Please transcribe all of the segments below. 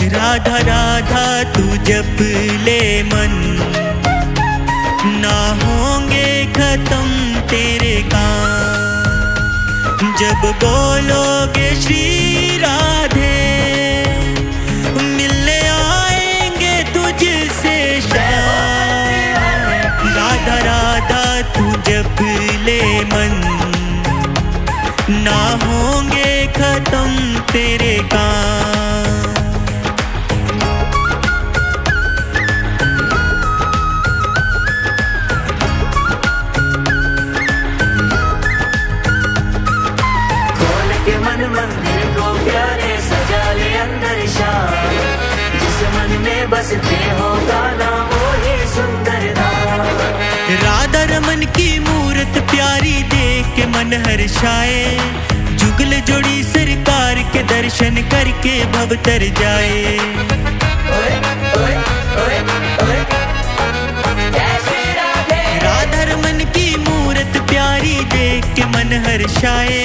राधा राधा, तू जप ले मन। ना होंगे खत्म तेरे काम। जब बोलोगे श्री राधे, मिलने आएँगे तुझसे राधा राधा, तू जप ले मन। ना होंगे खत्म तेरे काम। मन हर्षाए जुगल जोड़ी सरकार के दर्शन करके भव तर जाए। ओए ओए ओए ओए जय श्री राधे राधा रमन की मूरत प्यारी देख के मन हर्षाए।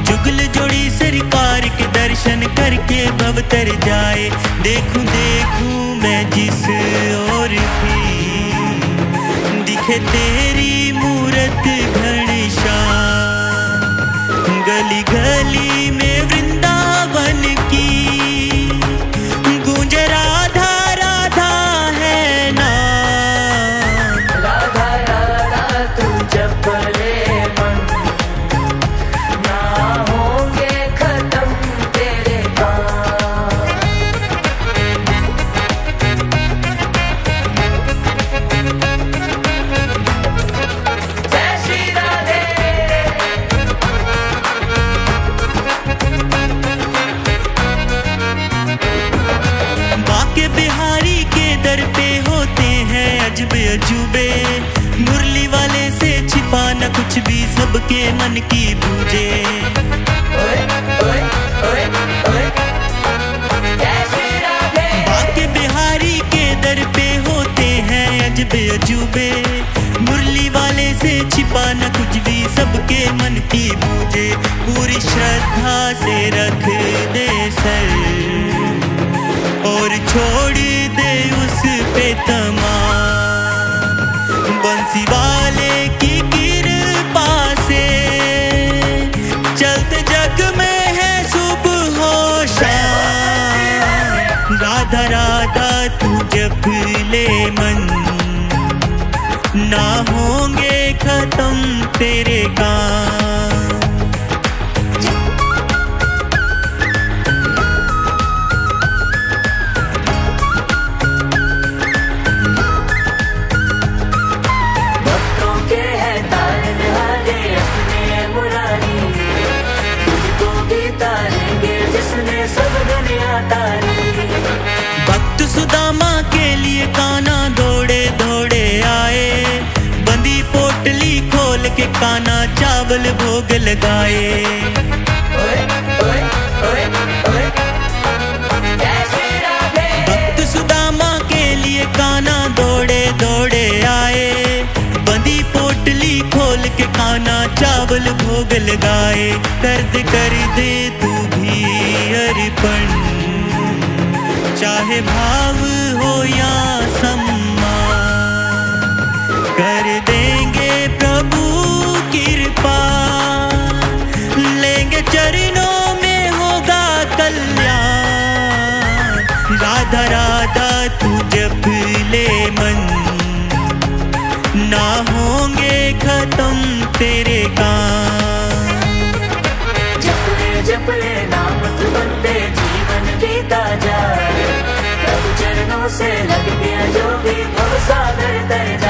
जुगल जोड़ी सरकार के दर्शन करके भव तर जाए। देखूँ देखूँ मैं जिस और भी दिखे तेरी मूरत घनश्याम 离开。मन की राधे बाके बिहारी के दर पे होते हैं अजबे अजूबे। मुरली वाले से छिपा न कुछ भी सबके मन की बूझे। पूरी श्रद्धा से रख राधा तू जप ले मन। ना होंगे खत्म तेरे काम। काना चावल भोग लगाए। भक्त सुदामा के लिए काना दौड़े दौड़े आए। बंदी पोटली खोल के खाना चावल भोग लगाए। कर दे कर दे तू भी अर्पण चाहे भाव हो या सम्मान कृपा। लेंगे चरणों में होगा कल्याण। राधा राधा, तू जप ले मन। ना होंगे खत्म तेरे काम। जपले जपले नाम तू बंदे जीवन बीता जाए लग गया जो भी तर जा